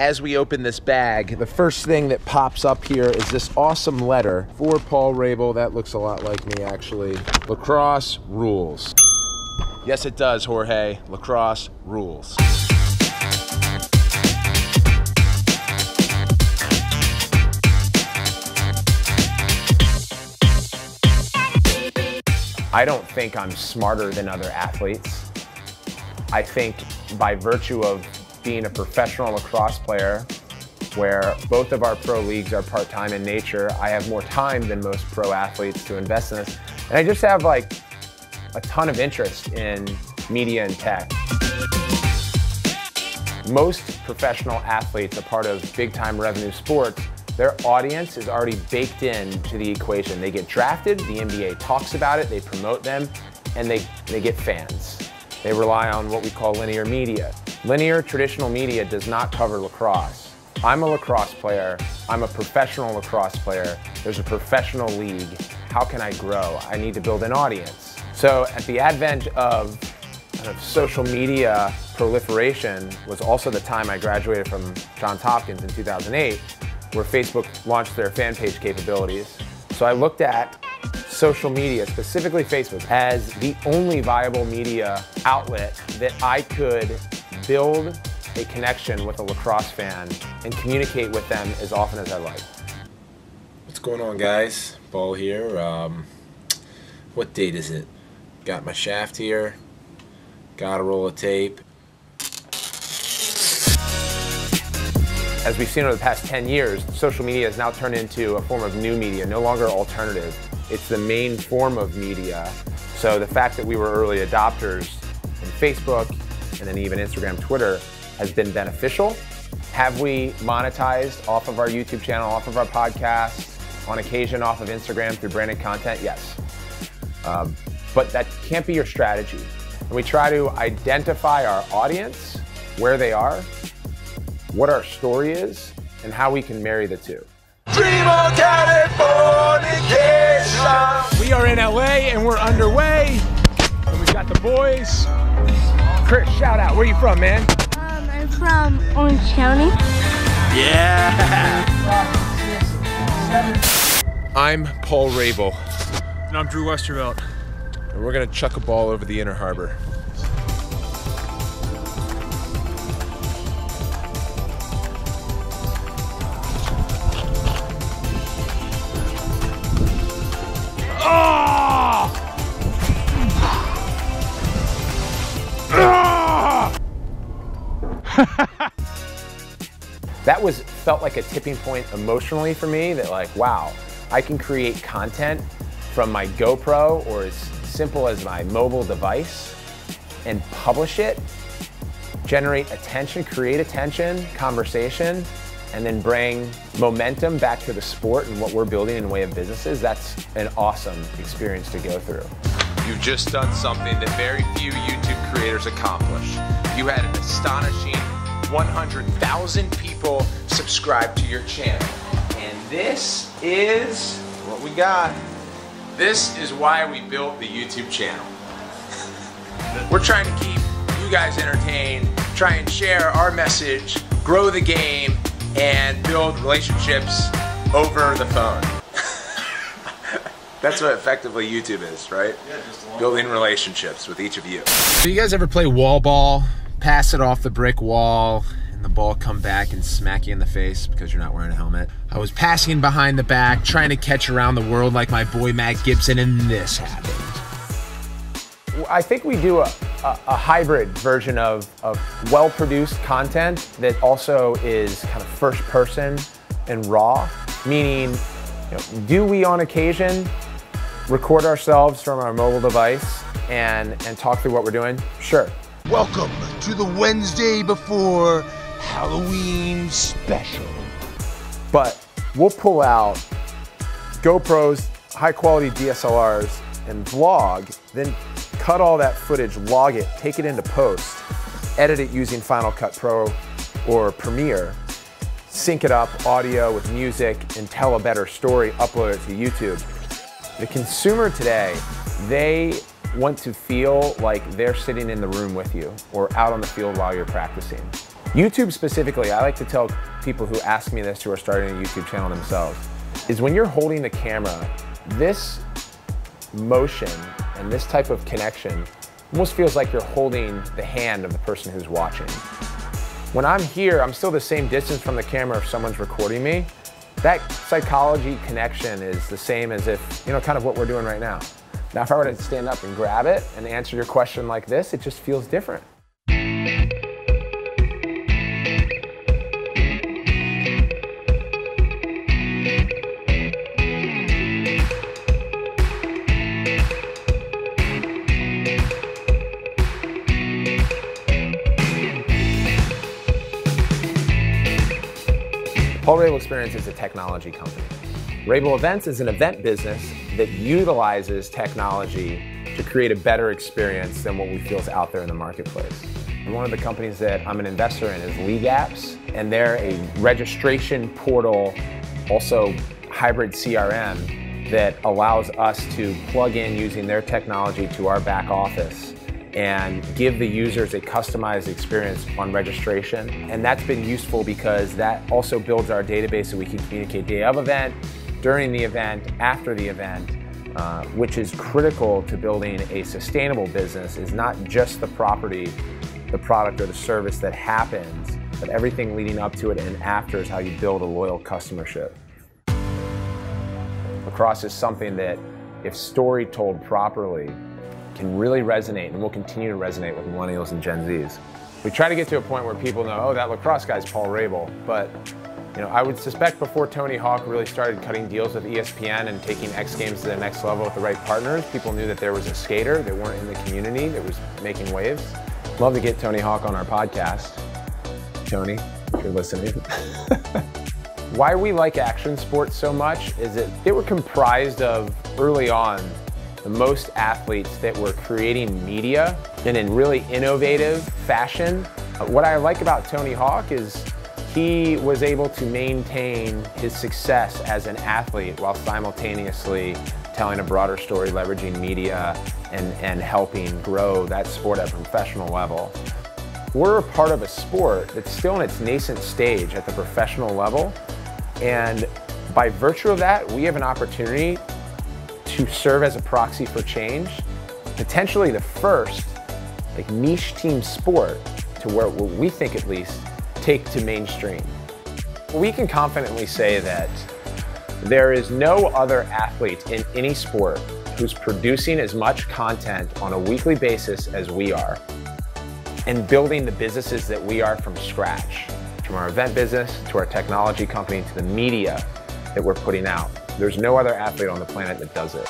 as we open this bag, the first thing that pops up here is this awesome letter for Paul Rabil. That looks a lot like me, actually. Lacrosse rules. Yes, it does, Jorge. Lacrosse rules. I don't think I'm smarter than other athletes. I think by virtue of being a professional lacrosse player, where both of our pro leagues are part-time in nature, I have more time than most pro athletes to invest in this. And I just have like a ton of interest in media and tech. Most professional athletes, a part of big time revenue sports, their audience is already baked in to the equation. They get drafted, the NBA talks about it, they promote them, and they, they get fans. They rely on what we call linear media. Linear traditional media does not cover lacrosse. I'm a lacrosse player. I'm a professional lacrosse player. There's a professional league. How can I grow? I need to build an audience. So at the advent of kind of social media proliferation was also the time I graduated from Johns Hopkins in 2008 where Facebook launched their fan page capabilities. So I looked at social media, specifically Facebook, as the only viable media outlet that I could build a connection with a lacrosse fan and communicate with them as often as I like. What's going on, guys? Ball here. Um, what date is it? Got my shaft here. Got a roll of tape. As we've seen over the past 10 years, social media has now turned into a form of new media, no longer alternative. It's the main form of media. So the fact that we were early adopters in Facebook and then even Instagram, Twitter has been beneficial. Have we monetized off of our YouTube channel, off of our podcast, on occasion off of Instagram through branded content? Yes. Um, but that can't be your strategy. And we try to identify our audience, where they are, what our story is, and how we can marry the two. We are in LA and we're underway. And we've got the boys. Chris, shout out. Where you from, man? Um, I'm from Orange County. Yeah! I'm Paul Rabil. And I'm Drew Westervelt. and we're gonna chuck a ball over the inner harbor. That was felt like a tipping point emotionally for me that like wow i can create content from my gopro or as simple as my mobile device and publish it generate attention create attention conversation and then bring momentum back to the sport and what we're building in way of businesses that's an awesome experience to go through You've just done something that very few YouTube creators accomplish. You had an astonishing 100,000 people subscribe to your channel. And this is what we got. This is why we built the YouTube channel. We're trying to keep you guys entertained, try and share our message, grow the game, and build relationships over the phone. That's what effectively YouTube is, right? Building relationships with each of you. Do you guys ever play wall ball? Pass it off the brick wall and the ball come back and smack you in the face because you're not wearing a helmet. I was passing behind the back, trying to catch around the world like my boy Matt Gibson, and this happened. I think we do a, a, a hybrid version of, of well-produced content that also is kind of first person and raw, meaning you know, do we on occasion record ourselves from our mobile device and, and talk through what we're doing? Sure. Welcome to the Wednesday before Halloween special. But we'll pull out GoPros, high quality DSLRs, and vlog, then cut all that footage, log it, take it into post, edit it using Final Cut Pro or Premiere, sync it up, audio with music, and tell a better story, upload it to YouTube. The consumer today, they want to feel like they're sitting in the room with you or out on the field while you're practicing. YouTube specifically, I like to tell people who ask me this who are starting a YouTube channel themselves, is when you're holding the camera, this motion and this type of connection almost feels like you're holding the hand of the person who's watching. When I'm here, I'm still the same distance from the camera if someone's recording me. That psychology connection is the same as if, you know, kind of what we're doing right now. Now, if I were to stand up and grab it and answer your question like this, it just feels different. Paul Rabil Experience is a technology company. Rabil Events is an event business that utilizes technology to create a better experience than what we feel is out there in the marketplace. And one of the companies that I'm an investor in is League Apps, and they're a registration portal, also hybrid CRM, that allows us to plug in using their technology to our back office and give the users a customized experience on registration. And that's been useful because that also builds our database so we can communicate day of event, during the event, after the event, uh, which is critical to building a sustainable business is not just the property, the product or the service that happens, but everything leading up to it and after is how you build a loyal customership. Lacrosse is something that if story told properly, can really resonate and will continue to resonate with millennials and Gen Zs. We try to get to a point where people know, oh, that lacrosse guy's Paul Rabil, but you know, I would suspect before Tony Hawk really started cutting deals with ESPN and taking X Games to the next level with the right partners, people knew that there was a skater that weren't in the community that was making waves. Love to get Tony Hawk on our podcast. Tony, if you're listening. Why we like action sports so much is that they were comprised of early on the most athletes that were creating media and in really innovative fashion. What I like about Tony Hawk is he was able to maintain his success as an athlete while simultaneously telling a broader story, leveraging media, and, and helping grow that sport at a professional level. We're a part of a sport that's still in its nascent stage at the professional level, and by virtue of that, we have an opportunity to serve as a proxy for change, potentially the first like niche team sport to where we think at least take to mainstream. We can confidently say that there is no other athlete in any sport who's producing as much content on a weekly basis as we are and building the businesses that we are from scratch, from our event business to our technology company to the media that we're putting out. There's no other athlete on the planet that does it.